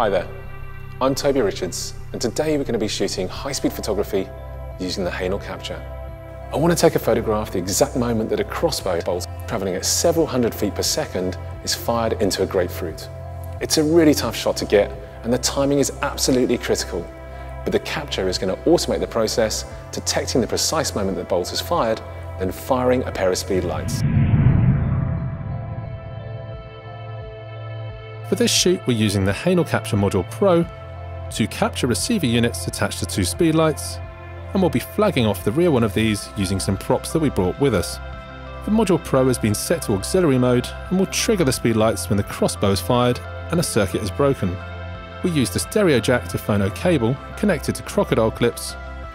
Hi there, I'm Toby Richards, and today we're going to be shooting high-speed photography using the Hähnel Captur. I want to take a photograph the exact moment that a crossbow bolt travelling at several hundred feet per second is fired into a grapefruit. It's a really tough shot to get, and the timing is absolutely critical, but the capture is going to automate the process, detecting the precise moment the bolt is fired, then firing a pair of speed lights. For this shoot, we're using the Hähnel Captur Module Pro, two capture receiver units attached to two speedlights, and we'll be flagging off the rear one of these using some props that we brought with us. The Module Pro has been set to auxiliary mode and will trigger the speedlights when the crossbow is fired and a circuit is broken. We use the stereo jack to phono cable connected to crocodile clips,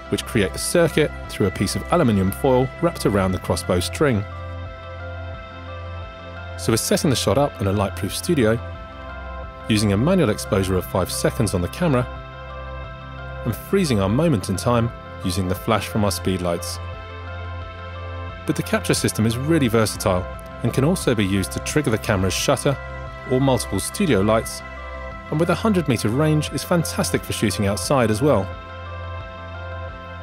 which create the circuit through a piece of aluminium foil wrapped around the crossbow string. So we're setting the shot up in a lightproof studio using a manual exposure of 5 seconds on the camera, and freezing our moment in time using the flash from our speedlights. But the capture system is really versatile and can also be used to trigger the camera's shutter or multiple studio lights, and with a 100 meter range is fantastic for shooting outside as well.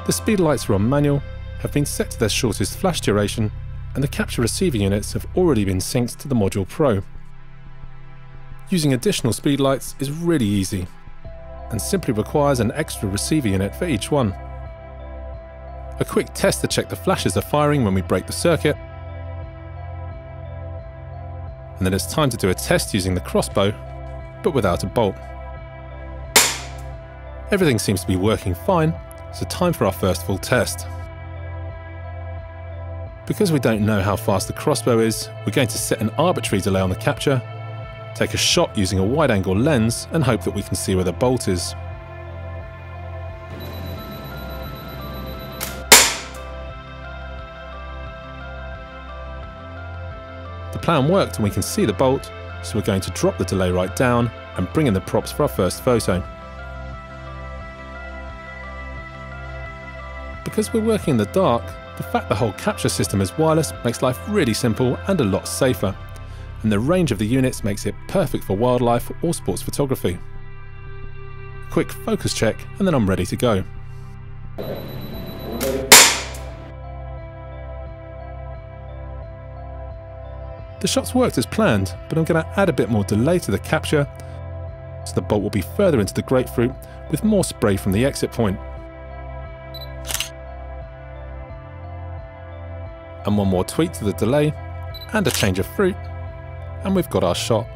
The speedlights are on manual, have been set to their shortest flash duration, and the capture receiver units have already been synced to the Module Pro. Using additional speedlights is really easy and simply requires an extra receiver unit for each one. A quick test to check the flashes are firing when we break the circuit. And then it's time to do a test using the crossbow, but without a bolt. Everything seems to be working fine, so time for our first full test. Because we don't know how fast the crossbow is, we're going to set an arbitrary delay on the capture take a shot using a wide angle lens and hope that we can see where the bolt is. The plan worked and we can see the bolt, so we're going to drop the delay right down and bring in the props for our first photo. Because we're working in the dark, the fact the whole capture system is wireless makes life really simple and a lot safer and the range of the units makes it perfect for wildlife or sports photography. Quick focus check and then I'm ready to go. The shots worked as planned, but I'm going to add a bit more delay to the capture, so the bolt will be further into the grapefruit with more spray from the exit point. And one more tweak to the delay, and a change of fruit, and we've got our shot.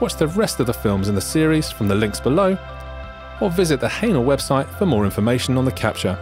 Watch the rest of the films in the series from the links below, or visit the Hähnel website for more information on the capture.